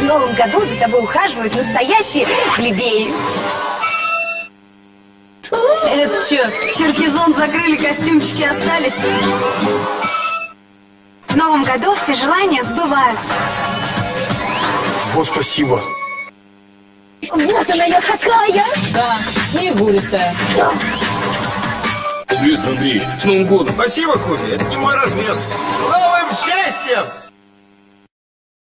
В новом году за тобой ухаживают настоящие плебеи. Это что, черкизон закрыли, костюмчики остались? В новом году все желания сбываются. Вот спасибо. Вот она я какая! Да, снегуристая. Сильвестр Андреевич, с Новым годом! Спасибо, Кузя, это не мой размер. С новым счастьем!